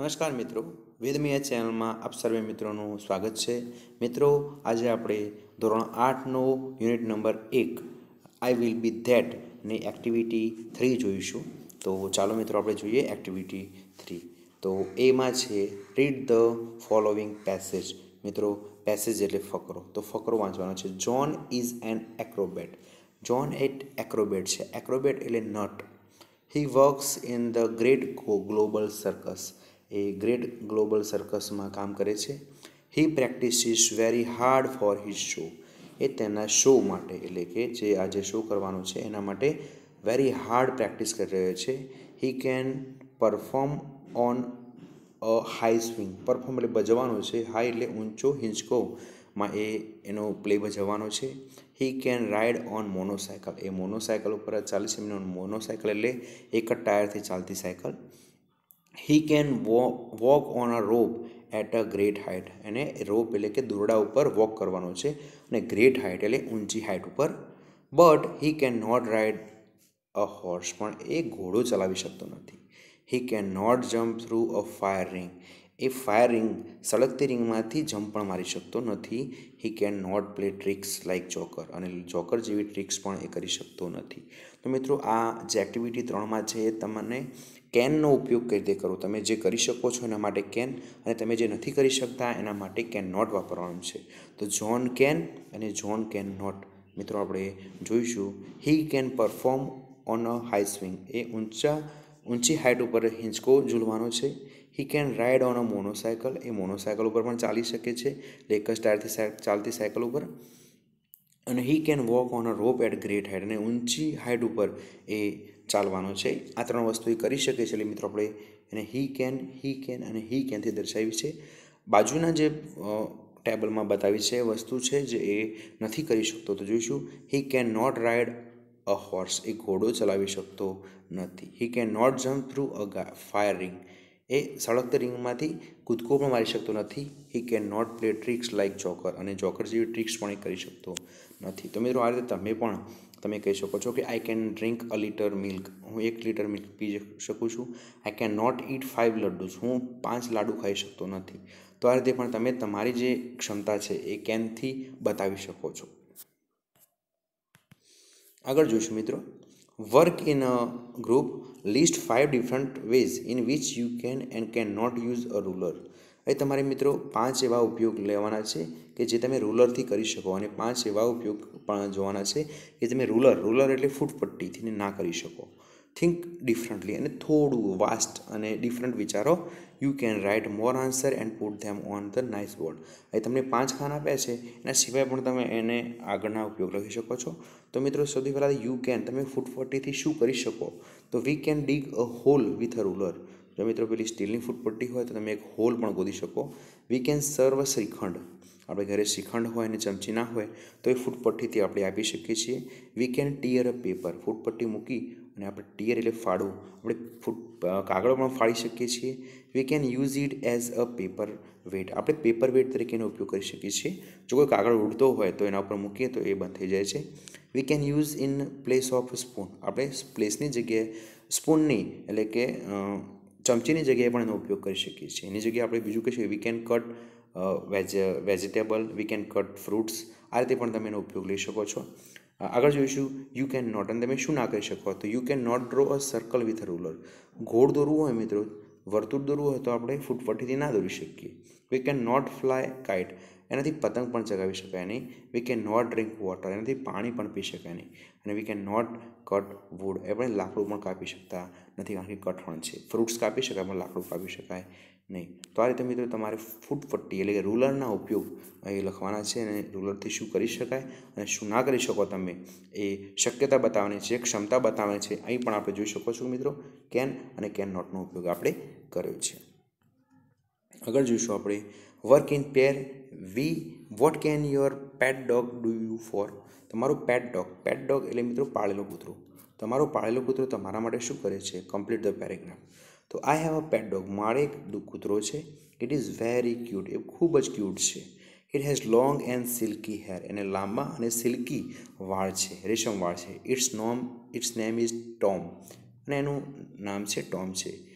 નમસ્કાર મિત્રો, વેદમિયા ચેનલમાં આપ સર્વે મિત્રોનું સ્વાગત છે. મિત્રો, આજે આપણે ધોરણ આઠનો યુનિટ નંબર એક આઈ વિલ બી ધેટની એક્ટિવિટી થ્રી જોઈશું. તો ચાલો મિત્રો, આપણે જોઈએ એક્ટિવિટી થ્રી તો એમાં છે રીડ ધ ફોલોવિંગ પેસેજ મિત્રો પેસેજ એટલે ફકરો. તો ફકરો વાંચવાનો છે. John is an acrobat John at acrobat છે. એક્રોબેટ એટલે nut. He works in the Great Global Circus A great global સર્કસમાં કામ કરે છે. He practises very hard for his show એ તેના શો માટે, એટલે કે જે આજે શો કરવાનો છે, એના માટે વેરી હાર્ડ પ્રેક્ટિસ કરી રહ્યો છે. He can perform on a high swing perform એટલે ભજવાનો છે. હાઈ એટલે ઊંચો હિંચકોમાં એ એનો પ્લે ભજવવાનો છે. He can ride on monocycle A monocycle ઉપર ચાલીસ મિનિટ મોનોસાયકલ એટલે એક જ ટાયરથી ચાલતી cycle he can walk on a rope at a great height એને રોપ એટલે કે દોરડા ઉપર વોક કરવાનો છે અને ગ્રેટ હાઇટ એટલે ઊંચી હાઇટ ઉપર. But he can not ride a horse પણ એ ઘોડો ચલાવી શકતો નથી. He can not jump through a fire ring A fire ring સળગતી રિંગમાંથી જમ્પ પણ મારી શકતો નથી. He can not play tricks like joker અને જોકર જેવી ટ્રિક્સ પણ એ કરી શકતો નથી. તો મિત્રો, આ જે એક્ટિવિટી ત્રણમાં છે એ તમને કેનનો ઉપયોગ કઈ રીતે કરો. તમે જે કરી શકો છો એના માટે કેન અને તમે જે નથી કરી શકતા એના માટે કેન નોટ વાપરવાનું છે. તો જોન કેન અને જોન કેન નોટ મિત્રો આપણે જોઈશું. He can perform on a high swing એ ઊંચા, ઊંચી હાઇટ ઉપર હિંચકો ઝૂલવાનો છે. He can ride on a monocycle A monocycle ઉપર પણ ચાલી શકે છે. એક ટાયરથી ચાલતી સાયકલ ઉપર. અને he can walk on a rope at great height અને ઊંચી હાઇટ ઉપર એ ચાલવાનો છે. આ ત્રણ વસ્તુ એ કરી શકે છે. એટલે મિત્રો આપણે એને હી કેન હી કેન અને હી કેનથી દર્શાવી છે. બાજુના જે ટેબલમાં બતાવી છે વસ્તુ છે જે એ નથી કરી શકતો. તો જોઈશું. He can not ride a horse એ ઘોડો ચલાવી શકતો નથી. He can not jump through a fire ring એ સળગતી રિંગમાંથી કૂદકો પણ મારી શકતો નથી. He can not play tricks like joker અને જોકર જેવી ટ્રિક્સ પણ એ કરી શકતો નથી. તો મિત્રો આ રીતે તમે પણ તમે કહી શકો છો કે I can drink a litre milk હું એક લીટર મિલ્ક પી શકું છું. I can not eat five laddoos હું પાંચ લાડુ ખાઈ શકતો નથી. તો આ રીતે પણ તમે તમારી જે ક્ષમતા છે એ કેનથી બતાવી શકો છો. આગળ જોઈશું મિત્રો. Work in a group list five different ways in which you can and can not use a ruler એ તમારે મિત્રો પાંચ એવા ઉપયોગ લેવાના છે કે જે તમે રૂલરથી કરી શકો અને પાંચ એવા ઉપયોગ પણ જોવાના છે કે તમે રૂલર રૂલર એટલે ફૂટપટ્ટીથી ના કરી શકો. થિંક ડિફરન્ટલી અને થોડું વાસ્ટ અને ડિફરન્ટ વિચારો. You can write more answer and put them on the notice board એ તમને પાંચ ખાન આપ્યા છે, એના સિવાય પણ તમે એને આગળના ઉપયોગ લખી શકો છો. તો મિત્રો સૌથી પહેલાં યુ કેન તમે ફૂટપટ્ટીથી શું કરી શકો? તો we can dig a hole with a ruler જો મિત્રો પેલી સ્ટીલની ફૂટપટ્ટી હોય તો તમે એક હોલ પણ ગોદી શકો. વી કેન સર્વ શ્રીખંડ. આપણે ઘરે શ્રીખંડ હોય અને ચમચી ના હોય તો એ ફૂટપટ્ટીથી આપણે આપી શકીએ છીએ. We can tear a paper ફૂટપટ્ટી મૂકી અને આપણે ટીયર એટલે ફાડવું. આપણે ફૂટ કાગળ પણ ફાડી શકીએ છીએ. We can use it as a paperweight આપણે પેપર વેટ તરીકે એનો ઉપયોગ કરી શકીએ છીએ. જો કોઈ કાગળ ઉડતો હોય તો એના ઉપર મૂકીએ તો એ બંધ થઈ જાય છે. We can use in place of spoon આપણે પ્લેસની જગ્યાએ સ્પૂનની એટલે કે ચમચીની જગ્યાએ પણ એનો ઉપયોગ કરી શકીએ છીએ. એની જગ્યાએ આપણે બીજું કહીશું we can cut veg vegetable we can cut fruits આ રીતે પણ તમે એનો ઉપયોગ લઈ શકો છો. આગળ જોઈશું યુ કેન નોટ અને તમે શું ના કરી શકો? તો you can not draw a circle with a ruler ગોળ દોરવું હોય મિત્રો, વર્તુળ દોરવું હોય તો આપણે ફૂટપટ્ટીથી ના દોરી શકીએ. We can not fly kite એનાથી પતંગ પણ ચગાવી શકાય નહીં. We can not drink water એનાથી પાણી પણ પી શકાય નહીં. અને we can not cut wood એ પણ લાકડું પણ કાપી શકતા નથી, કારણ કે કઠણ છે. ફ્રૂટ્સ કાપી શકાય, પણ લાકડું કાપી શકાય નહીં. તો આ રીતે મિત્રો તમારે ફૂટ પટ્ટી એટલે કે રૂલરના ઉપયોગ એ લખવાના છે અને રૂલરથી શું કરી શકાય અને શું ના કરી શકો તમે એ શક્યતા બતાવવાની છે, ક્ષમતા બતાવવાની છે. અહીં પણ આપણે જોઈ શકો છો મિત્રો કેન અને કેન નોટનો ઉપયોગ આપણે કર્યો છે. આગળ જોઈશું આપણે. Work in pair we, what can your pet dog do you for? તમારું પેટ ડોગ. પેટ ડોગ એટલે મિત્રો પાળેલો કૂતરો. તમારો પાળેલો કૂતરો તમારા માટે શું કરે છે? કમ્પ્લીટ ધ પેરેગ્રાફ તો I have a Pat dog મારે એક કૂતરો છે. ઇટ ઇઝ વેરી ક્યુટ એ ખૂબ જ ક્યુટ છે. It has long and silky hair એને લાંબા અને સિલ્કી વાળ છે. રેશમ વાળ છે. ઇટ્સ નોમ ઇટ્સ નેમ ઇઝ ટોમ અને એનું નામ છે ટોમ છે.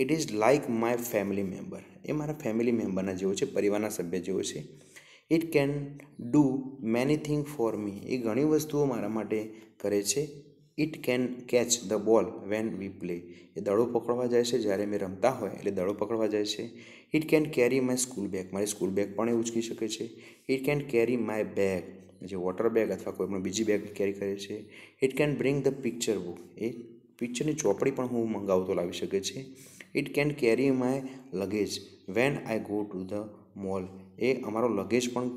It is like my family member એ મારા ફેમિલી મેમ્બરના જેવો છે, પરિવારના સભ્ય જેવો છે. It can do many thing for me એ ઘણી વસ્તુઓ મારા માટે કરે છે. It can catch the ball when we play એ દડો પકડવા જાય છે જ્યારે અમે રમતા હોય એટલે દડો પકડવા જાય છે. It can carry my school bag મારી સ્કૂલ બેગ પણ એ ઉચકી શકે છે. It can carry my bag જે વોટર બેગ અથવા કોઈ પણ બીજી બેગ કેરી કરે છે. It can bring the picture book એ પિક્ચરની ચોપડી પણ હું મંગાવતો લાવી શકે છે. It can carry my luggage when I go to the mall એ અમારો લગેજ પણ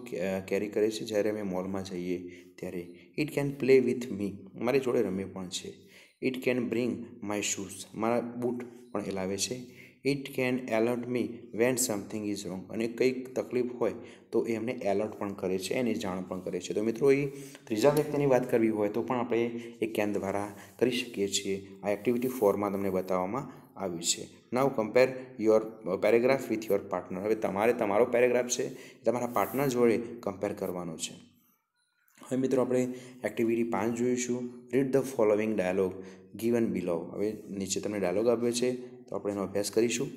કેરી કરે છે. જ્યારે અમે મોલમાં જઈએ ત્યારે. It can play with me મારી જોડે રમે પણ છે. It can bring my shoes મારા બૂટ પણ એ લાવે છે. It can alert me when something is wrong અને કંઈક તકલીફ હોય તો એ એમને એલર્ટ પણ કરે છે એની જાણ પણ કરે છે. તો મિત્રો, એ ત્રીજા વ્યક્તિની વાત કરવી હોય તો પણ આપણે એ કેન દ્વારા કરી શકીએ છીએ. આ એક્ટિવિટી ફોરમાં તમને બતાવવામાં આવ્યું છે. Now compare your paragraph with your partner હવે તમારે તમારો પેરેગ્રાફ છે તમારા પાર્ટનર જોડે કમ્પેર કરવાનો છે. હવે મિત્રો આપણે એક્ટિવિટી પાંચ જોઈશું. Read the following dialogue given below હવે નીચે તમને ડાયલોગ આપ્યો છે, તો આપણે એનો અભ્યાસ કરીશું.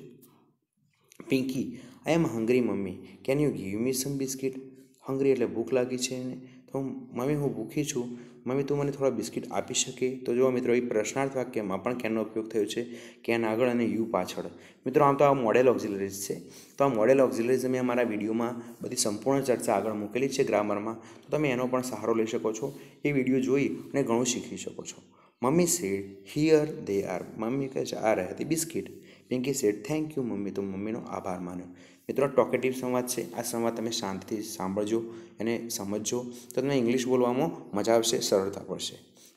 Pinky I am hungry mummy. Can you give me some biscuit hungry એટલે ભૂખ લાગી છે તો મમ્મી, હું ભૂખી છું. મમ્મી, તું મને થોડા બિસ્કિટ આપી શકે? તો જો મિત્રો, એ પ્રશ્નાર્થ વાક્યમાં પણ કેનનો ઉપયોગ થયો છે, કેન આગળ અને યુ પાછળ. મિત્રો, આમ તો આ મોડેલ ઓક્ઝિલરીઝ છે. તો આ મોડેલ ઓક્ઝિલરીઝ મેં અમારા વિડીયોમાં બધી સંપૂર્ણ ચર્ચા આગળ મૂકેલી છે ગ્રામરમાં. તો તમે એનો પણ સહારો લઈ શકો છો, એ વીડિયો જોઈ અને ઘણું શીખી શકો છો. Mummy said here they are mummy કહે છે, આ રહ્યા હતી biscuit. Pinky said thank you mummy. તો મમ્મીનો આભાર માન્યો. મિત્રો, ટોકેટિવ સંવાદ છે. આ સંવાદ તમે શાંતિથી સાંભળજો અને સમજજો. તો તમને ઇંગ્લિશ બોલવામાં મજા આવશે, સરળતા પડશે.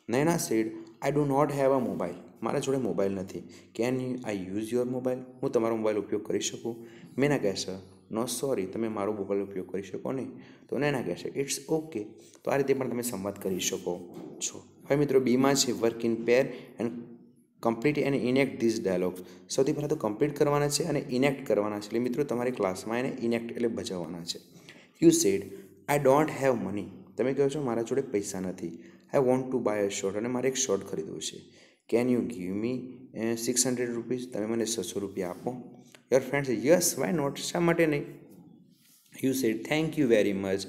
Naina said I do not have a mobile મારા જોડે મોબાઈલ નથી. Can you I use your mobile હું તમારો મોબાઈલ ઉપયોગ કરી શકું? મેના કહેશે નો સોરી તમે મારો મોબાઈલ ઉપયોગ કરી શકો ને તો નૈના કહેશે ઇટ્સ ઓકે તો આ રીતે પણ તમે સંવાદ કરી શકો છો. હવે મિત્રો, બીમાં છે work in pair and complete and enact these dialogues સૌથી પહેલાં તો કમ્પ્લીટ કરવાના છે અને ઇનેક્ટ કરવાના છે. એટલે મિત્રો, તમારી ક્લાસમાં એને ઇનેક્ટ એટલે ભજવવાના છે. You said I don't have money તમે કહો છો, મારા જોડે પૈસા નથી. I want to buy a shirt અને મારે એક શર્ટ ખરીદવું છે. Can you give me six hundred rupees તમે મને છસો રૂપિયા આપો. Your friends yes why not શા માટે નહીં? You said thank you very much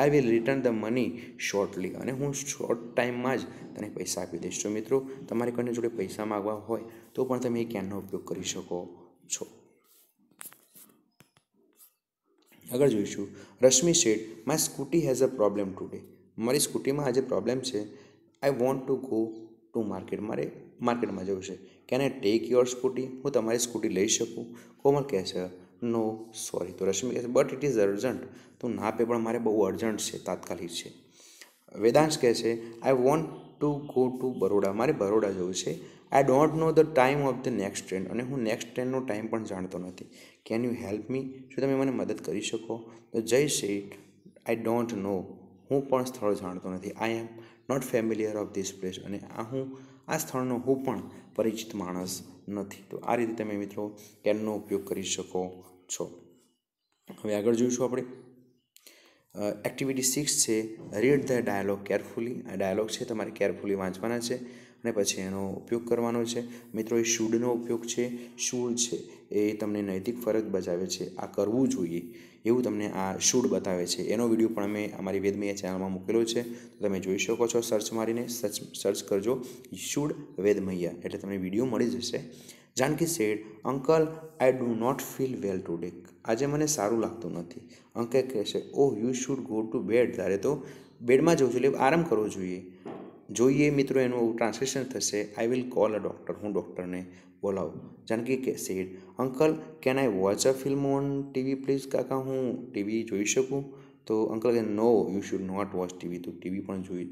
I will return the money shortly અને હું શોર્ટ ટાઈમમાં જ તને પૈસા આપી દઈશ. તો મિત્રો, તમારે કોઈને જોડે પૈસા માગવા હોય, તો પણ તમે એ કેનનો ઉપયોગ કરી શકો છો. આગળ જોઈશું. Rashmi Sheth my scooty has a problem today મારી સ્કૂટીમાં આજે પ્રોબ્લેમ છે. I want to go to market મારે માર્કેટમાં જવું છે. Can I take your scooty હું તમારી સ્કૂટી લઈ શકું. કોમલ કહે છે નો સોરી તો રશ્મિ કહે છે બટ ઇટ ઇઝ અર્જન્ટ તો ના પે પણ મારે બહુ અર્જન્ટ છે, તાત્કાલિક છે. વેદાંશ કહે છે I want to go to Baroda. મારે બરોડા જવું છે. I don't know the time of the next train અને હું નેક્સ્ટ ટ્રેનનો ટાઈમ પણ જાણતો નથી. કેન યુ હેલ્પ મી શું તમે મને મદદ કરી શકો? તો જય શ્રી આઈ ડોન્ટ નો હું પણ સ્થળ જાણતો નથી. I am not familiar of this place અને આ હું, આ સ્થળનો હું પણ પરિચિત માણસ નથી. તો આ રીતે તમે મિત્રો કેનનો ઉપયોગ કરી શકો છો. હવે આગળ જોઈશું આપણે. એક્ટિવિટી સિક્સ છે. રીડ ધ ડાયલોગ કેરફુલી આ ડાયલોગ છે, તમારે કેરફુલી વાંચવાના છે. અને પછી એનો ઉપયોગ કરવાનો છે. મિત્રો, એ શૂડનો ઉપયોગ છે. શૂડ છે, એ તમને નૈતિક ફરજ બજાવે છે. આ કરવું જોઈએ. એવું તમને આ શૂડ બતાવે છે. એનો વીડિયો પણ અમે અમારી વેદમૈયા ચેનલમાં મૂકેલો છે. તો તમે જોઈ શકો છો સર્ચ મારીને સર્ચ સર્ચ કરજો. શૂડ વેદમૈયા, એટલે તમને વીડિયો મળી જશે. Janki said uncle I do not feel well today આજે મને સારું લાગતું નથી. અંકલ કહેશે ઓહ you should go to bed તારે તો બેડમાં જવું જોઈએ આરામ કરવો જોઈએ. જોઈએ મિત્રો એનું ટ્રાન્સલેશન થશે. I will call a doctor હું ડૉક્ટરને બોલાવું. જાનકી કે said uncle can I watch a film on TV please કાકા? હું ટીવી જોઈ શકું? તો અંકલ કે no you should not watch TV તું ટીવી પણ જોઈ,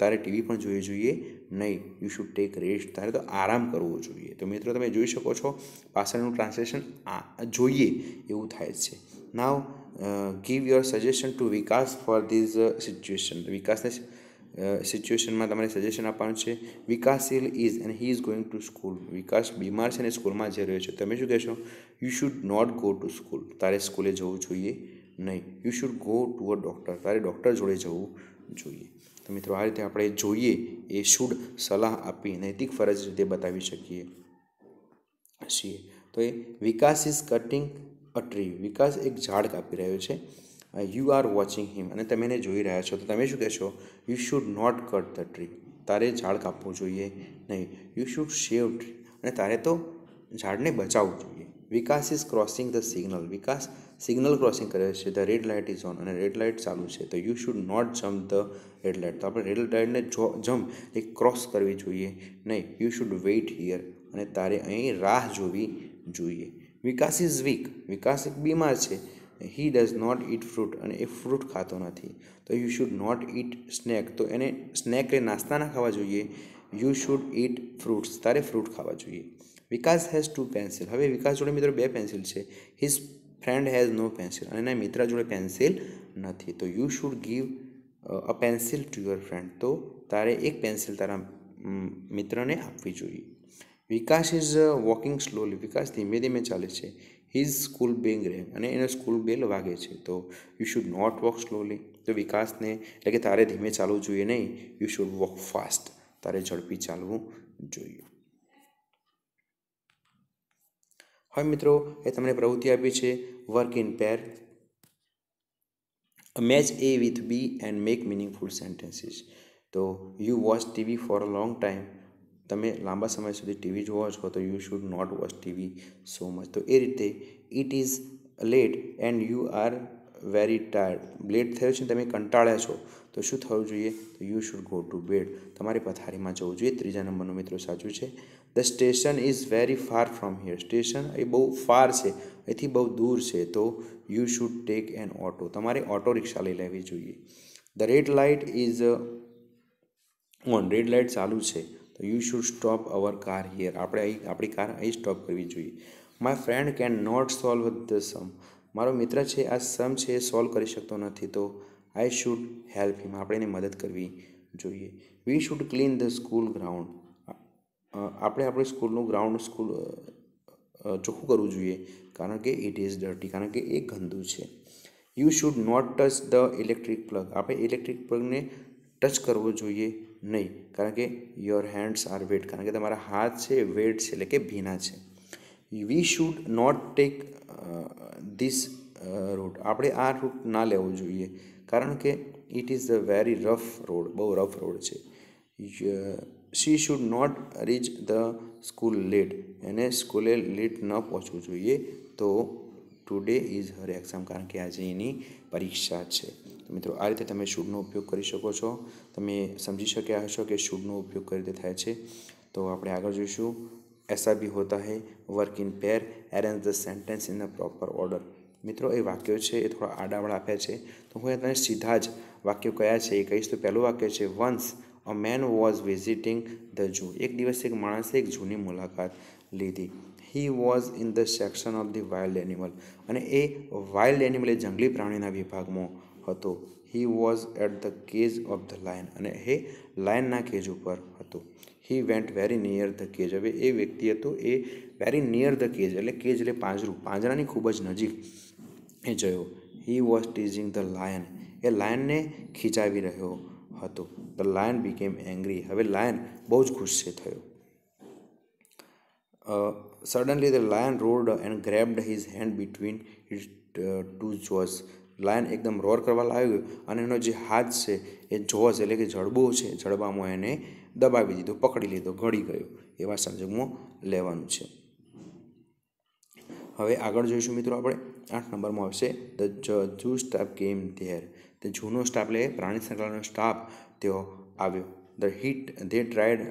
તારે ટીવી પણ જોઈએ જોઈએ. નહીં યુ શુડ ટેક રેસ્ટ તારે તો આરામ કરવો જોઈએ. તો મિત્રો, તમે જોઈ શકો છો, પાછળનું ટ્રાન્સલેશન આ જોઈએ એવું થાય છે. Now give your suggestion to Vikas for these situation વિકાસને સિચ્યુએશનમાં તમારે સજેશન આપવાનું છે, વિકાસશીલ is and he is going to school Vikas બીમાર છે અને સ્કૂલમાં જઈ રહ્યો છે. તમે શું કહેશો? You should not go to school તારે સ્કૂલે જવું જોઈએ નહીં. You should go to a doctor તારે ડૉક્ટર જોડે જવું જોઈએ. તો મિત્રો, આ રીતે આપણે જોઈએ એ શુડ સલાહ આપી નૈતિક ફરજ રીતે બતાવી શકીએ છીએ. તો એ, Vikas is cutting a tree Vikas એક ઝાડ કાપી રહ્યો છે. યુ આર વોચિંગ હિમ અને તમે એને જોઈ રહ્યા છો. તો તમે શું કહેશો? You should not cut the tree તારે ઝાડ કાપવું જોઈએ નહીં. યુ શુડ શેવ ટ્રી અને તારે તો ઝાડને બચાવવું જોઈએ. Vikas is crossing the signal Vikas signal crossing કરે છે. The red light is on અને રેડ લાઇટ ચાલુ છે. તો you should not jump the red light તો આપણે રેડ લાઇટને જો જમ્પ એ ક્રોસ કરવી જોઈએ નહીં. યુ શુડ વેઇટ હિયર અને તારે અહીં રાહ જોવી જોઈએ. વિકાસ ઇઝ વીક વિકાસ એક બીમાર છે. He does not eat fruit અને એ ફ્રૂટ ખાતો નથી. તો you should not eat snack તો એને સ્નેક એ નાસ્તા ના ખાવા જોઈએ. યુ શુડ ઇટ ફ્રૂટ્સ તારે ફ્રૂટ ખાવા જોઈએ. વિકાસ હેઝ ટુ પેન્સિલ હવે વિકાસ જોડે મિત્રો બે પેન્સિલ છે. His friend has no pencil અને એના મિત્ર જોડે પેન્સિલ નથી. તો you should give a pencil to your friend તો તારે એક પેન્સિલ તારા મિત્રને આપવી જોઈએ. Vikas is walking slowly Vikas ધીમે ધીમે ચાલે છે. હિઝ સ્કૂલ બેંગ રેંગ અને એનો સ્કૂલ બેલ વાગે છે. તો you should not walk slowly તો વિકાસને, એટલે કે તારે ધીમે ચાલવું જોઈએ નહીં. યુ શુડ વોક ફાસ્ટ તારે ઝડપી ચાલવું જોઈએ. હવે મિત્રો, એ તમને પ્રવૃત્તિ આપી છે work in pair match A with B and make meaningful sentences તો you watch TV for a long time તમે લાંબા સમય સુધી ટીવી જોવો છો તો you should not watch TV so much તો એ રીતે it is late and you are very tired late થયો છે તમે કંટાળ્યા છો, તો શું થવું જોઈએ? તો you should go to bed તમારે પથારીમાં જવું જોઈએ. ત્રીજા નંબરનું મિત્રો સાચું છે. The station is very far from here station એ બહુ ફાર છે. એથી બહુ દૂર છે. તો you should take an auto તમારે ઓટો રિક્ષા લઈ લેવી જોઈએ. The red light is on red light ચાલુ છે. તો you should stop our car here આપણે અહીં, આપણી કાર અહીં સ્ટોપ કરવી જોઈએ. My friend can not solve the sum મારો મિત્ર છે, આ સમ છે એ સોલ્વ કરી શકતો નથી, તો આઈ શુડ હેલ્પ હિમ આપણે એને મદદ કરવી જોઈએ. We should clean the school ground આપણે આપણી સ્કૂલનું ગ્રાઉન્ડ સ્કૂલ ચોખ્ખું કરવું જોઈએ, કારણ કે ઇટ ઇઝ ડર્ટી કારણ કે એ ગંદુ છે. You should not touch the electric plug આપણે ઇલેક્ટ્રિક પ્લગને ટચ કરવો જોઈએ. નહીં. કારણ કે યોર હેન્ડ્સ આર વેટ કારણ કે તમારા હાથ છે વેટ છે, એટલે કે ભીના છે. We should not take this route આપણે આ રૂટ ના લેવો જોઈએ. કારણ કે it is a very rough road બહુ રફ રોડ છે. She should not reach the school late એને સ્કૂલે લેટ ન પહોંચવું જોઈએ. તો ટુડે ઇઝ હર એક્ઝામ કારણ કે આજે એની પરીક્ષા છે. તો મિત્રો, આ રીતે તમે શુડનો ઉપયોગ કરી શકો છો. તમે સમજી શક્યા હશો કે શુડનો ઉપયોગ કઈ રીતે થાય છે. તો આપણે આગળ જોઈશું. એસા બી હોતા હૈ work in pair arrange the sentence in a proper order મિત્રો, એ વાક્યો છે, એ થોડા આડાવાળા આપ્યા છે. તો હું તમને સીધા જ વાક્યો કયા છે એ કહીશ. તો પહેલું વાક્ય છે once a man was visiting the zoo એક દિવસ એક માણસે એક ઝૂની મુલાકાત લીધી. He was in the section of the wild animal અને એ વાઇલ્ડ એનિમલ એ જંગલી પ્રાણીના વિભાગમાં હતો. He was at the cage of the lion અને એ લાયનના કેજ ઉપર હતો. He went very near the cage હવે એ વ્યક્તિ હતો એ વેરી નિયર ધ કેજ એટલે કેજ એટલે પાંજરું. પાંજરાની ખૂબ જ નજીક એ જયો he was teasing the lion એ લાયનને ખીચાવી રહ્યો હતો. ધ લાયન બીકેમ એંગ્રી હવે લાયન બહુ જ ગુસ્સે થયો. Suddenly the lion roared and grabbed his hand between his two jaws lion એકદમ રોર કરવા લાગ્યો અને એનો જે હાથ છે એ જોઝ એટલે કે જડબો છે, જડબામાં એને દબાવી દીધો, પકડી લીધો, ઘડી ગયો. એવા સંજોગમાં લેવાનું છે. હવે આગળ જોઈશું મિત્રો આપણે. આઠ નંબરમાં આવશે. The zoo staff came there તે જૂનો સ્ટાફ એટલે પ્રાણી સંગ્રહાલયનો સ્ટાફ તેઓ આવ્યો. The hit they tried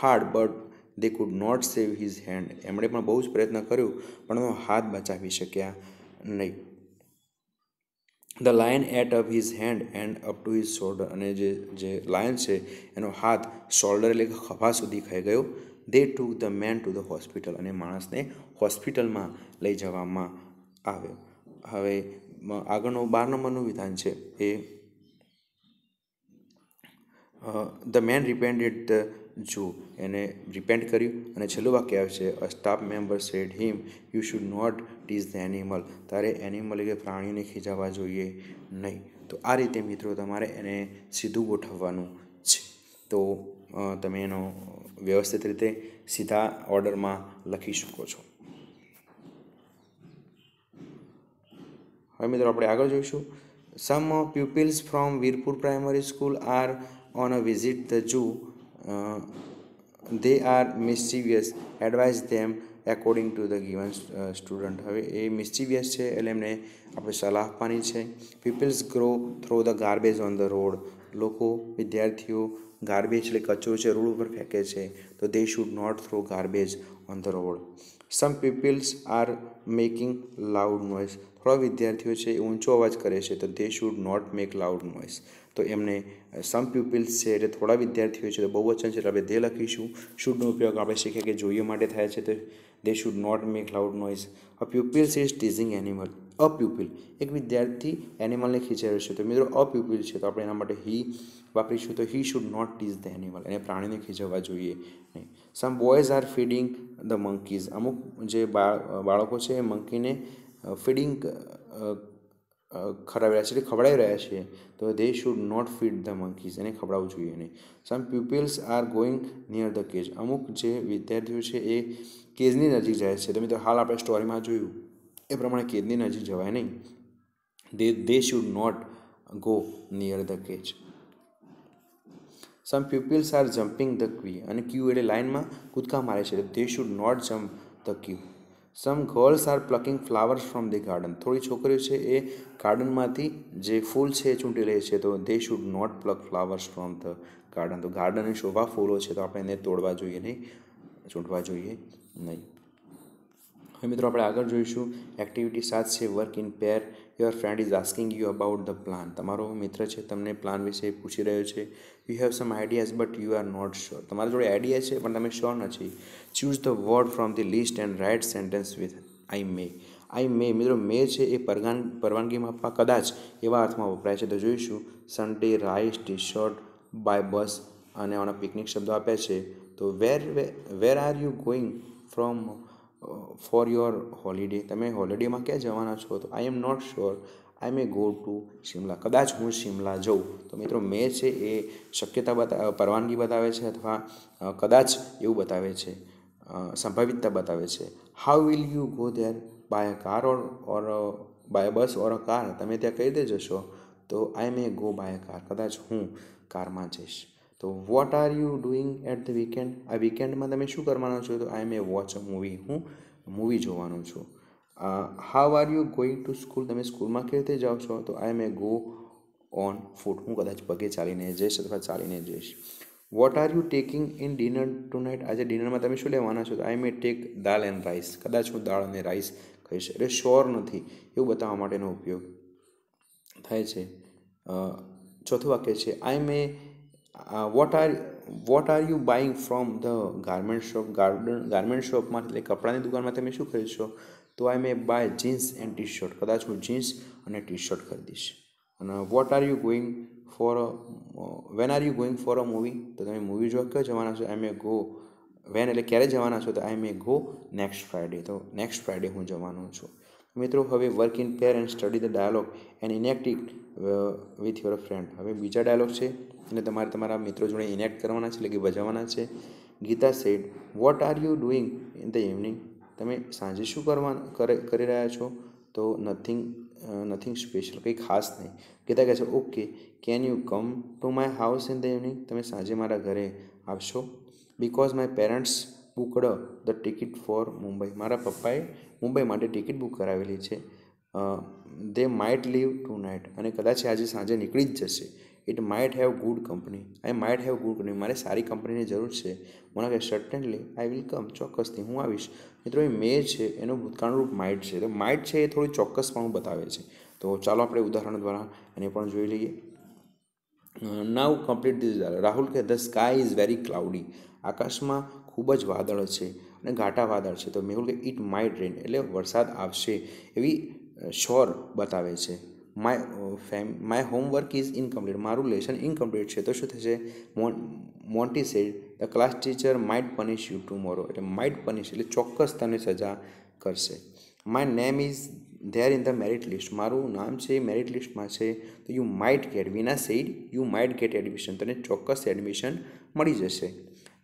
hard but they could not save his hand એમણે પણ બહુ જ પ્રયત્ન કર્યો, પણ એનો હાથ બચાવી શક્યા નહીં. The lion ate up his hand and up to his shoulder અને જે જે લાયન છે, એનો હાથ શોલ્ડર એટલે કે ખભા સુધી ખાઈ ગયો. They took the man to the hospital અને માણસને હોસ્પિટલમાં લઈ જવામાં આવ્યો. હવે આગળનું બાર નંબરનું વિધાન છે એ the man repented the zoo. એને રિપેન્ડ કર્યું અને છેલ્લું વાક્ય આવે છે, a staff member said him, you should not tease the animal. તારે એનિમલ કે પ્રાણીઓને ખીજાવવા જોઈએ નહીં. તો આ રીતે મિત્રો તમારે એને સીધું ગોઠવવાનું છે. તો તમે એનો વ્યવસ્થિત રીતે સીધા ઓર્ડરમાં લખી શકો છો. હવે મિત્રો આપણે આગળ જોઈશું. Some pupils from Virpur primary school are on a visit the zoo they are mischievous advise them according to the given student હવે એ મિસ્ચીવિયસ છે એટલે એમને આપણે સલાહ આપવાની છે. Peoples grow throw the garbage on the road લોકો, વિદ્યાર્થીઓ ગાર્બેજ એટલે કચરો છે, રોડ ઉપર ફેંકે છે. તો they should not throw garbage on the road some peoples are making loud noise થોડા વિદ્યાર્થીઓ છે એ ઊંચો અવાજ કરે છે, તો they should not make loud noise તો એમને સમ પ્યુપિલ્સ છે એટલે થોડા વિદ્યાર્થીઓ છે તો બહુ વચન છે એટલે આપણે દે લખીશું. શુડનો ઉપયોગ આપણે શીખીએ કે જોઈએ માટે થાય છે તો they should not make loud noise a pupils is teasing animal a pupil એક વિદ્યાર્થી એનિમલને ખીચાવે છે. તો મિત્રો, અ પ્યુપિલ છે તો આપણે એના માટે હી વાપરીશું. તો he should not tease the animal એને પ્રાણીને ખીચવવા જોઈએ નહીં. Some boys are feeding the monkeys અમુક જે બાળકો છે એ મંકીને ફીડિંગ ખરાવી રહ્યા છે એટલે ખવડાવી રહ્યા છે, તો they should not feed the monkeys એને ખવડાવવું જોઈએ નહીં. Some peoples are going near the cage અમુક જે વિદ્યાર્થીઓ છે એ કેજની નજીક જાય છે. તમે તો હાલ આપણે સ્ટોરીમાં જોયું, એ પ્રમાણે કેજની નજીક જવાય નહીં. They they should not go near the cage some peoples are jumping the queue અને ક્યુ એટલે લાઇનમાં કૂદકા મારે છે. They should not jump the queue some girls are plucking flowers from the garden થોડી છોકરીઓ છે, એ ગાર્ડનમાંથી જે ફૂલ છે એ ચૂંટી લે છે, તો they should not pluck flowers from the garden તો ગાર્ડનની શોભા ફૂલો છે, તો આપણે એને તોડવા જોઈએ નહીં, ચૂંટવા જોઈએ નહીં. હવે મિત્રો આપણે આગળ જોઈશું. એક્ટિવિટી સાત છે work in pair your friend is asking you about the plan તમારો મિત્ર છે, તમને પ્લાન વિશે પૂછી રહ્યો છે. You have some ideas but you are not sure તમારા જોડે આઈડિયા છે, પણ તમે શ્યોર નથી. Choose the word from the list and write sentence with I may I may મિત્રો મે છે એ પરવાન પરવાનગીમાં આપવા કદાચ એવા અર્થમાં વપરાય છે. તો જોઈશું. Sunday rice T shirt buy bus અને આના પિકનિક શબ્દો આપ્યા છે. તો where where are you going from for your holiday તમે હોલિડેમાં ક્યાં જવાના છો? તો I am not sure I may go to Shimla કદાચ હું શિમલા જઉં. તો મિત્રો, મે છે એ શક્યતા બતા, પરવાનગી બતાવે છે અથવા કદાચ એવું બતાવે છે. સંભવિતતા બતાવે છે. How will you go there by a car or or by bus or a car તમે ત્યાં કઈ દે જશો? તો I may go by car કદાચ હું કારમાં જઈશ. તો what are you doing at the weekend આ વીકેન્ડમાં તમે શું કરવાના છો? તો I may watch a movie હું મૂવી જોવાનો છું. How are you going to school તમે સ્કૂલમાં કેવી રીતે જાઓ છો? તો I may go on foot હું કદાચ પગે ચાલીને જઈશ અથવા ચાલીને જઈશ. What are you taking in dinner tonight આજે ડિનરમાં તમે શું લેવાના છો? તો I may take dal and rice કદાચ હું દાળ અને રાઈસ કહીશ એટલે શ્યોર નથી. એવું બતાવવા માટેનો ઉપયોગ થાય છે. ચોથું વાક્ય છે I may what are what are you buying from the garment shop garden garment શોપમાં એટલે કપડાની દુકાનમાં તમે શું ખરીદશો? તો I may buy jeans and T shirt કદાચ હું જીન્સ અને ટી શર્ટ ખરીદીશ. અને what are you going for a when are you going for a movie તો તમે મૂવી જોવા કયો જવાના છો? આઈ મે ગો વેન એટલે ક્યારે જવાના છો? તો I may go next Friday તો નેક્સ્ટ ફ્રાઈડે હું જવાનો છું. મિત્રો, હવે work in pair and study the dialogue and enact with your friend હવે બીજા ડાયલોગ છે, અને તમારે તમારા મિત્રો જોડે ઇનેક્ટ કરવાના છે, એટલે કે ભજવવાના છે. Gita said what are you doing in the evening તમે સાંજે શું કરવા, કરી રહ્યા છો? તો નથિંગ નથિંગ સ્પેશિયલ કંઈ ખાસ નહીં. ગીતા કહે છે okay can you come to my house in the evening તમે સાંજે મારા ઘરે આવશો? Because my parents booked the ticket for Mumbai. મારા પપ્પાએ મુંબઈ માટે ટિકિટ બુક કરાવેલી છે. They might leave tonight અને કદાચ આજે સાંજે નીકળી જ જશે. It might have good company I might have good company મારે સારી કંપનીની જરૂર છે. મને કહે સર્ટનલી આઈ વિલ કમ ચોક્કસથી હું આવીશ. મિત્રો, એ મે છે, એનું ભૂતકાળરૂપ માઇટ છે. તો માઇટ છે એ થોડું ચોક્કસપણું બતાવે છે. તો ચાલો આપણે ઉદાહરણ દ્વારા એને પણ જોઈ લઈએ. નાવ કમ્પ્લીટ ધીસ રાહુલ કે the sky is very cloudy આકાશમાં ખૂબ જ વાદળ છે અને ઘાટા વાદળ છે. તો મેહુલ કે ઇટ માઇટ રેન એટલે વરસાદ આવશે એવી શ્યોર બતાવે છે. My fame, my homework is incomplete. મારું લેસન ઇનકમ્પ્લીટ છે. તો શું થશે? Monty said, the class teacher might punish you tomorrow. એટલે માઇટ પનિશ એટલે ચોક્કસ તને સજા કરશે. My name is there in the merit list. મારું નામ છે, મેરિટ લિસ્ટમાં છે. તો you might get, Vina said you might get admission. તને ચોક્કસ એડમિશન મળી જશે.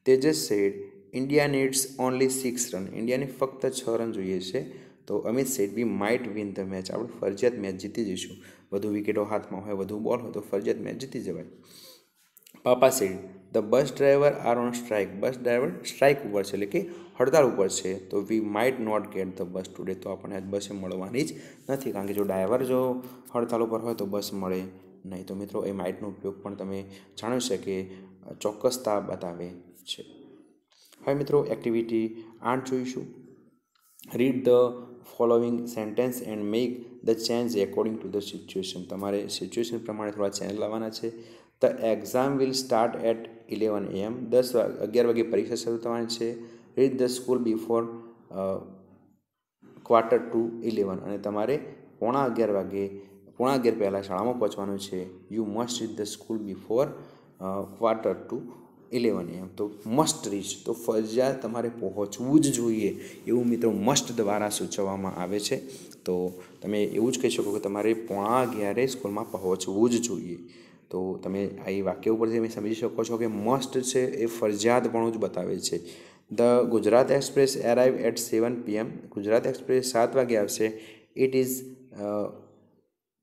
Tejas said India needs only six run ઇન્ડિયાને ફક્ત છ રન જોઈએ છે. તો Amit said we might win the match આપણે ફરજિયાત મેચ જીતી જઈશું. વધુ વિકેટો હાથમાં હોય, વધુ બોલ હોય તો ફરજિયાત મેચ જીતી જવાય. Papa said the bus driver are on strike bus driver strike ઉપર છે, એટલે કે હડતાળ ઉપર છે. તો we might not get the bus today તો આપણને આજ બસે મળવાની જ નથી. કારણ કે જો ડ્રાઈવર જો હડતાળ ઉપર હોય તો બસ મળે નહીં. તો મિત્રો, એ માઇટનો ઉપયોગ પણ તમે જાણી શકે ચોક્કસતા બતાવે છે. હવે મિત્રો એક્ટિવિટી આઠ જોઈશું. Read the following sentence and make the change according to the situation તમારે સિચ્યુએશન પ્રમાણે થોડા ચેન્જ લાવવાના છે. The exam will start at eleven AM દસ અગિયાર વાગે પરીક્ષા શરૂ થવાની છે. Reach the school before quarter to eleven અને તમારે પોણા અગિયાર વાગે, પોણા અગિયાર પહેલાં શાળામાં પહોંચવાનું છે. You must reach the school before quarter to eleven AM. તો મસ્ટ રીચ તો ફરજિયાત તમારે પહોંચવું જ જોઈએ એવું મિત્રો મસ્ટ દ્વારા સૂચવવામાં આવે છે. તો તમે એવું જ કહી શકો કે તમારે પોણા અગિયારે સ્કૂલમાં પહોંચવું જ જોઈએ. તો તમે આ એ વાક્ય ઉપરથી તમે સમજી શકો છો કે મસ્ટ છે એ ફરજિયાતપણું જ બતાવે છે. The Gujarat express arrive at seven PM. Gujarat express સાત વાગે આવશે. It is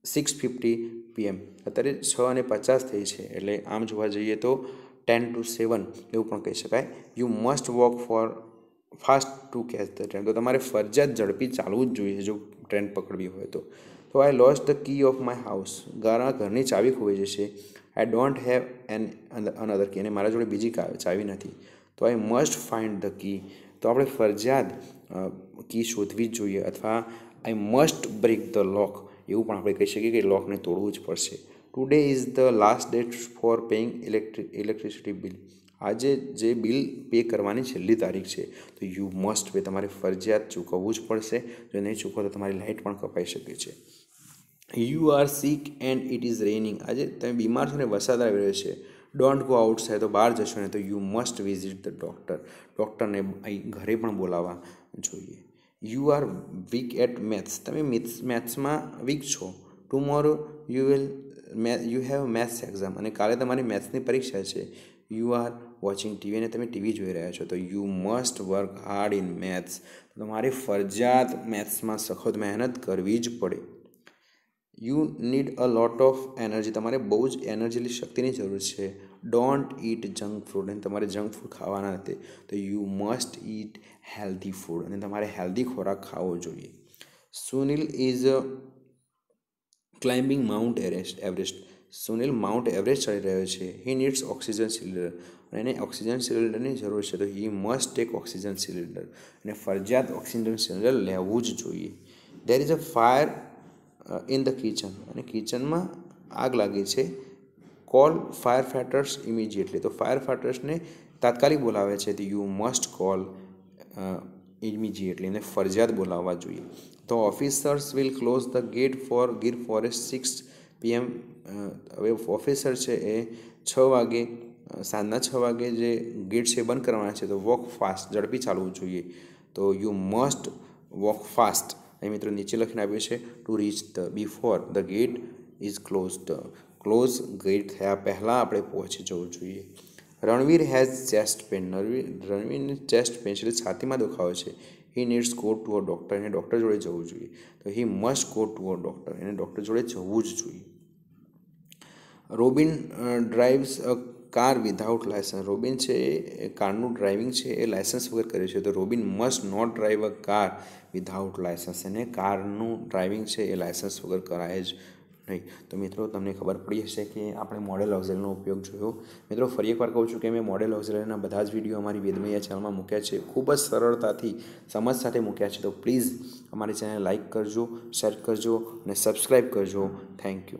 six fifty PM અત્યારે છ અને પચાસ થઈ છે. એટલે આમ જોવા જઈએ તો ટેન ટુ સેવન એવું પણ કહી શકાય. You must walk for fast to catch the train તો તમારે ફરજિયાત ઝડપી ચાલવું જ જોઈએ જો ટ્રેન પકડવી હોય તો. તો I lost the key of my house ઘરના ઘરની ચાવી ખોવાઈ જશે. I don't have an another key અને મારા જોડે બીજી ચાવી નથી. તો I must find the key તો આપણે ફરજિયાત કી શોધવી જ જોઈએ. અથવા I must break the lock એવું પણ આપણે કહી શકીએ કે લોકને તોડવું જ પડશે. Today is the last date for paying electric electricity bill આજે જે બિલ પે કરવાની છેલ્લી તારીખ છે, તો યુ મસ્ટ પે તમારે ફરજિયાત ચૂકવવું જ પડશે. જો નહીં ચૂકવો તો તમારી લાઇટ પણ કપાઈ શકે છે. You are sick and it is raining આજે તમે બીમાર છો ને, વરસાદ આવી રહ્યો છે ડોન્ટ ગો આઉટ સાઈડ તો બહાર જશો ને તો you must visit the doctor ડૉક્ટરને અહીં ઘરે પણ બોલાવવા જોઈએ. You are weak at maths તમે મેથ્સ મેથ્સમાં વીક છો. Tomorrow you will may you have maths exam અને કાલે તમારી મેથ્સની પરીક્ષા છે. યુ આર વોચિંગ ટીવી અને તમે ટીવી જોઈ રહ્યા છો. તો you must work hard in maths તમારે ફરજિયાત મેથ્સમાં સખત મહેનત કરવી જ પડે. You need a lot of energy તમારે બહુ જ એનર્જીની શક્તિની જરૂર છે. ડોન્ટ ઇટ જંક ફૂડ અને તમારે જંક ફૂડ ખાવાના નથી. તો you must eat healthy food અને તમારે હેલ્ધી ખોરાક ખાવો જોઈએ. Sunil is climbing Mount arrest Everest Sunil Mount Everest ચડી રહ્યો છે. હી નીડ્સ ઓક્સિજન સિલિન્ડર અને એને ઓક્સિજન સિલિન્ડરની જરૂર છે. તો he must take oxygen cylinder અને ફરજિયાત ઓક્સિજન સિલિન્ડર લેવું જ જોઈએ. There is a fire in the kitchen અને કિચનમાં આગ લાગી છે. કોલ ફાયર ફાઇટર્સ ઇમિજિએટલી તો ફાયર ફાઇટર્સને તાત્કાલિક બોલાવે છે. તો યુ મસ્ટ કોલ ઇમિજિએટલી એને ફરજિયાત બોલાવવા જોઈએ. તો officers will close the gate for Gir forest six PM હવે ઓફિસર છે એ છ વાગે સાંજના છ વાગે જે ગેટ છે બંધ કરવાના છે તો વોક ફાસ્ટ ઝડપી ચાલવું જોઈએ. તો યુ મસ્ટ વોક ફાસ્ટ અહીં મિત્રો નીચે લખીને આપ્યું છે to reach the before the gate is close close gate થયા પહેલાં આપણે પહોંચી જવું જોઈએ. Ranveer has chest pain Ranveer, રણવીરને chest pain એટલે છાતીમાં દુખાવો છે. He needs go to a doctor એને ડૉક્ટર જોડે જવું જોઈએ. તો he must go to a doctor એને ડૉક્ટર જોડે જવું જ જોઈએ. Robin drives a car without licence Robin છે એ કારનું ડ્રાઇવિંગ છે એ લાયસન્સ વગર કર્યું છે. તો Robin must not drive a car without licence એને કારનું ડ્રાઇવિંગ છે એ લાયસન્સ વગર કરાય જ નહીં. તો મિત્રો, તમને ખબર પડી હશે કે આપણે મોડેલ હોઝેલનો ઉપયોગ જોયો. મિત્રો, ફરી એકવાર કહું છું કે મેં મોડેલ હોઝેલના બધા જ વીડિયો અમારી વેદમૈયા ચેનલમાં મૂક્યા છે. ખૂબ જ સરળતાથી સમજ સાથે મૂક્યા છે. તો પ્લીઝ અમારી ચેનલ લાઇક કરજો શેર કરજો અને સબસ્ક્રાઈબ કરજો. Thank you